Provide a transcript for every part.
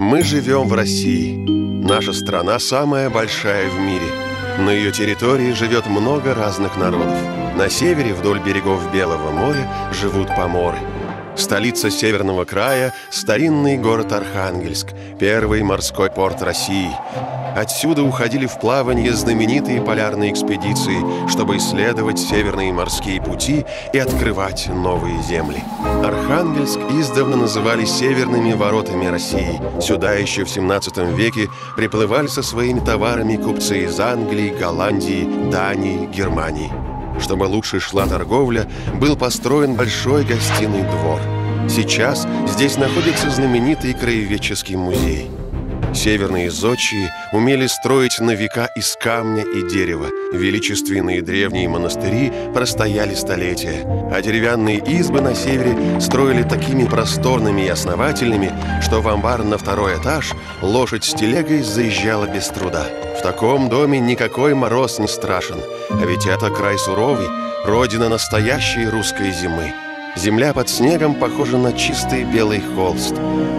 Мы живем в России. Наша страна самая большая в мире. На ее территории живет много разных народов. На севере, вдоль берегов Белого моря, живут поморы. Столица Северного края – старинный город Архангельск, первый морской порт России. Отсюда уходили в плавание знаменитые полярные экспедиции, чтобы исследовать северные морские пути и открывать новые земли. Архангельск издавна называли северными воротами России. Сюда еще в 17 веке приплывали со своими товарами купцы из Англии, Голландии, Дании, Германии. Чтобы лучше шла торговля, был построен большой гостиный двор. Сейчас здесь находится знаменитый краеведческий музей. Северные зодчие умели строить на века из камня и дерева. Величественные древние монастыри простояли столетия, а деревянные избы на севере строили такими просторными и основательными, что в амбар на второй этаж лошадь с телегой заезжала без труда. В таком доме никакой мороз не страшен, а ведь это край суровый, родина настоящей русской зимы. Земля под снегом похожа на чистый белый холст.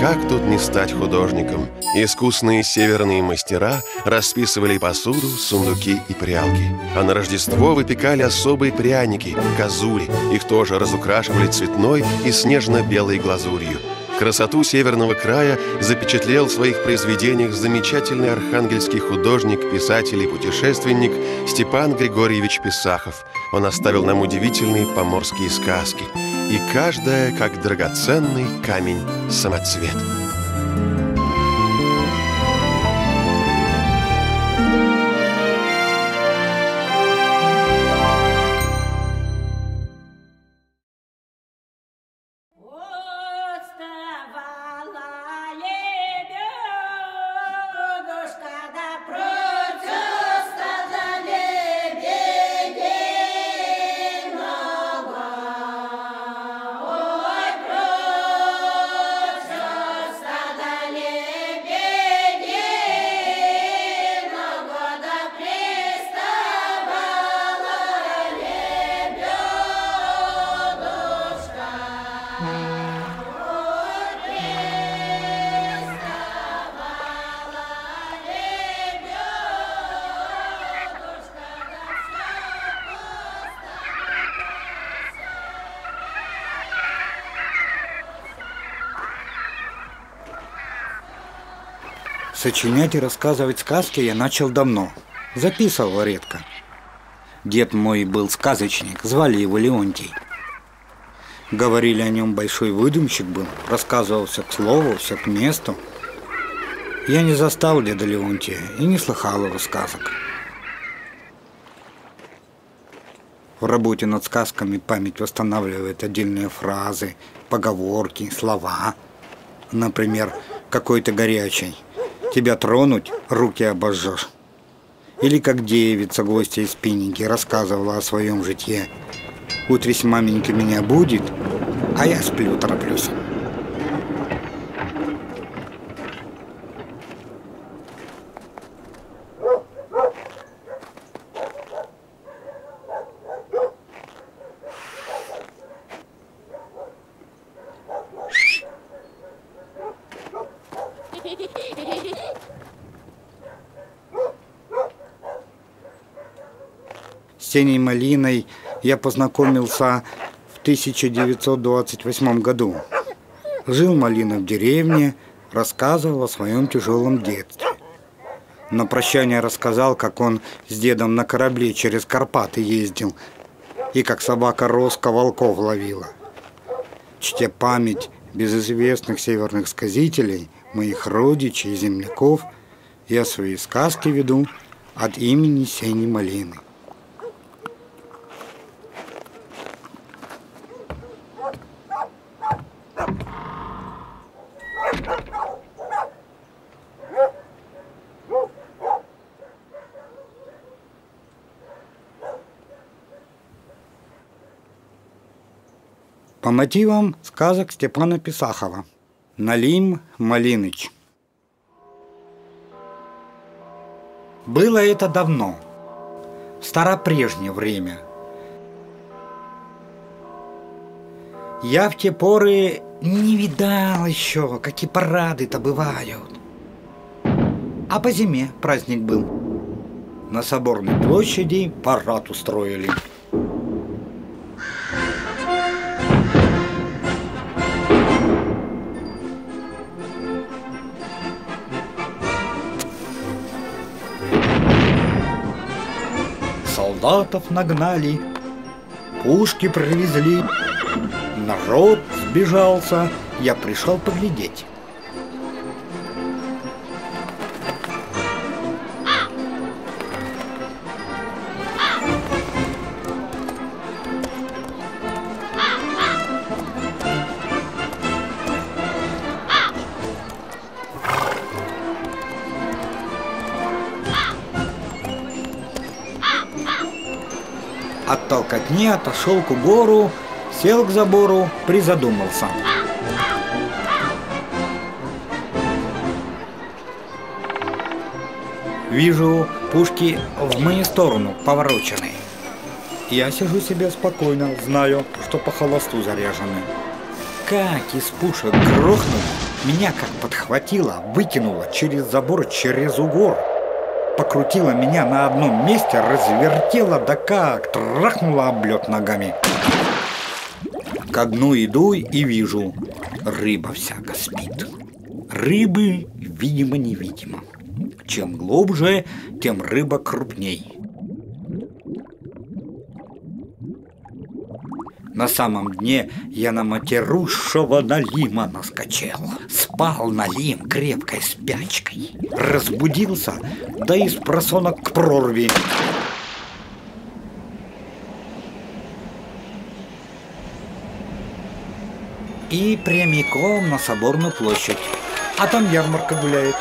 Как тут не стать художником? Искусные северные мастера расписывали посуду, сундуки и прялки. А на Рождество выпекали особые пряники – козули. Их тоже разукрашивали цветной и снежно-белой глазурью. Красоту северного края запечатлел в своих произведениях замечательный архангельский художник, писатель и путешественник Степан Григорьевич Писахов. Он оставил нам удивительные поморские сказки – и каждая как драгоценный камень-самоцвет. Сочинять и рассказывать сказки я начал давно. Записывал редко. Дед мой был сказочник, звали его Леонтий. Говорили о нем большой выдумщик был, рассказывал все к слову, все к месту. Я не застал деда Леонтия и не слыхал его сказок. В работе над сказками память восстанавливает отдельные фразы, поговорки, слова. Например, какой-то горячий – тебя тронуть, руки обожжешь. Или как девица гостья из Пинники рассказывала о своем житье. Утрись маменька меня будет, а я сплю, тороплюсь. Сеней Малиной я познакомился в 1928 году. Жил Малина в деревне, рассказывал о своем тяжелом детстве. На прощание рассказал, как он с дедом на корабле через Карпаты ездил и как собака Роска волков ловила. Чтя память безызвестных северных сказителей, моих родичей и земляков, я свои сказки веду от имени Сени Малины. По мотивам сказок Степана Писахова. Налим Малиныч. Было это давно, в старопрежнее время. Я в те поры Не видал еще, какие парады-то бывают. А по зиме праздник был. На Соборной площади парад устроили. Солдатов нагнали, пушки привезли, народ сбежался, я пришел поглядеть. От толкотни отошел к угору, сел к забору, призадумался. Вижу, пушки в мою сторону поворочены. Я сижу себе спокойно, знаю, что по холосту заряжены. Как из пушек грохнуло, меня как подхватило, выкинуло через забор, через угор. Покрутила меня на одном месте, развертела, да как, трахнула облет ногами. Ко дну иду и вижу, рыба всяко спит. Рыбы, видимо-невидимо. Чем глубже, тем рыба крупней. На самом дне я на матерушего налима наскочил. Спал налим крепкой спячкой. Разбудился, да из просонок к прорви. И прямиком на Соборную площадь. А там ярмарка гуляет.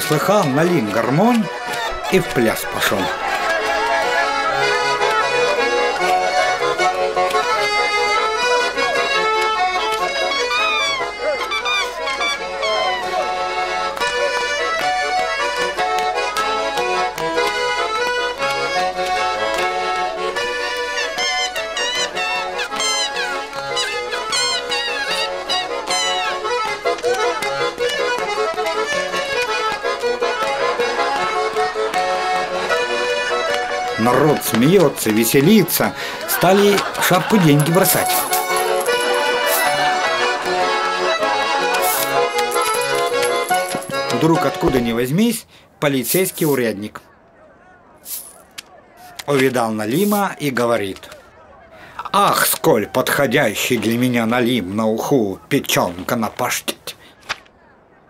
Услыхал Налим гармонь и в пляс пошел. Смеется, веселится. Стали в шапку деньги бросать. Вдруг откуда ни возьмись, полицейский урядник. Увидал Налима и говорит. Ах, сколь подходящий для меня Налим на уху печенка на паштет.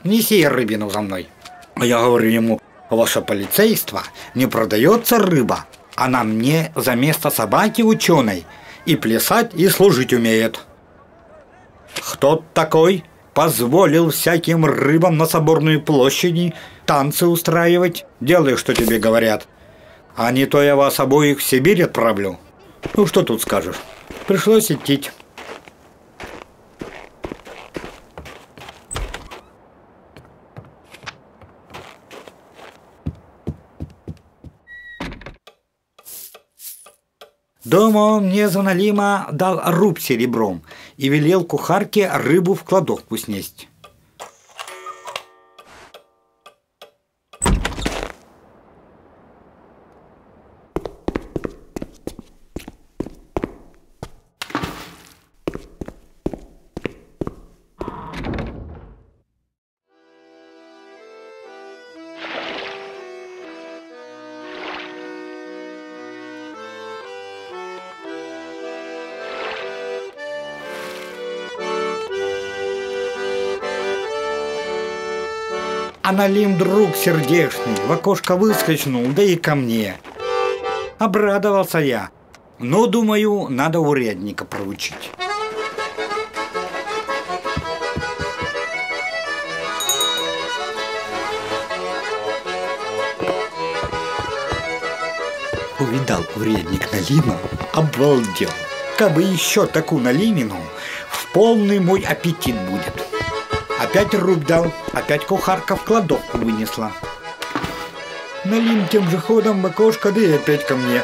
Неси рыбину за мной. Я говорю ему, ваше полицейство, не продается рыба, она мне за место собаки ученой и плясать, и служить умеет. Кто такой позволил всяким рыбам на соборной площади танцы устраивать? Делай, что тебе говорят. А не то я вас обоих в Сибирь отправлю. Ну, что тут скажешь? Пришлось идти. Дома он мне за дал руб серебром и велел кухарке рыбу в кладовку снесть. А Налим друг сердечный в окошко выскочнул, да и ко мне. Обрадовался я. Но, думаю, надо урядника проучить. Увидал урядник Налима, обалдел. Кабы еще такую Налимину, в полный мой аппетит будет. Опять рубь дал, опять кухарка в кладовку вынесла. Налим тем же ходом в окошко, да и опять ко мне.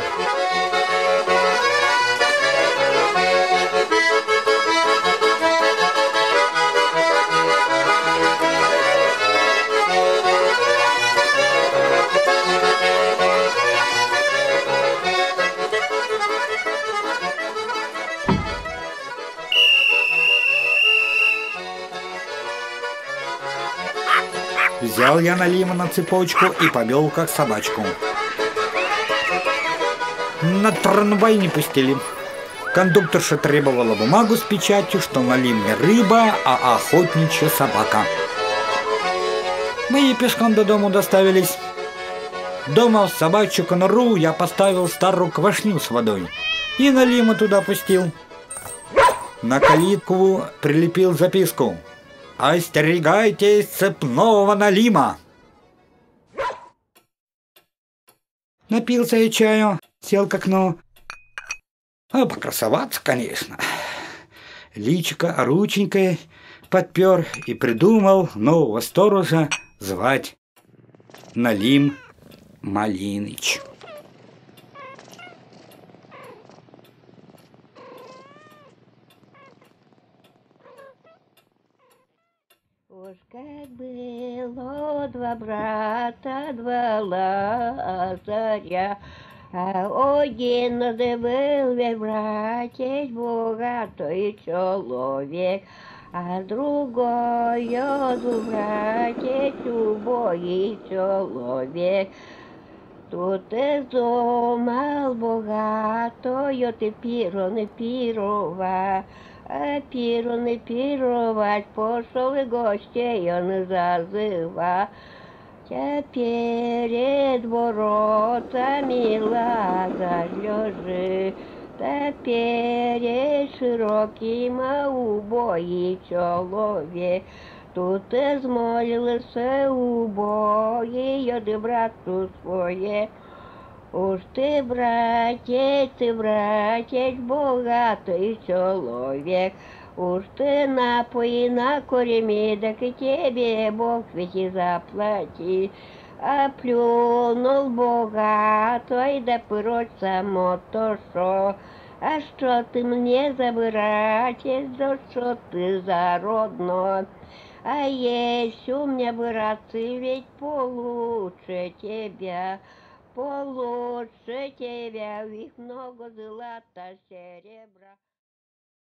Взял я Налима на цепочку и повел как собачку. На трамвай не пустили. Кондукторша требовала бумагу с печатью, что Налим не рыба, а охотничья собака. Мы пешком до дому доставились. Дома в собачью конуру я поставил старую квашню с водой и Налима туда пустил. На калитку прилепил записку – Остерегайтесь цепного налима. Напился я чаю, сел к окну. А покрасоваться, конечно. Личико рученькой подпер и придумал нового сторожа звать Налим Малиныч. Уж как было два брата, два лазаря, а один был братец богатый человек, а другой братец убогий человек. Тут изумал богатою ты пиро не пирова, а пиру не пировать пошел и гостей он зазыва. Перед воротами лазарь лежит, да перед широким убои человек. Тут измолился убои, я брату своє. Уж ты, братец, ты, братец, богатый человек, Уж ты напои на кореми, так и тебе Бог ведь и заплати. А плюнул богатой, да прочь само то шо. А что ты мне забиратесь, да что ты зародно? А есть у меня братцы, ведь получше тебя. Получше тебя, их много злата, серебра.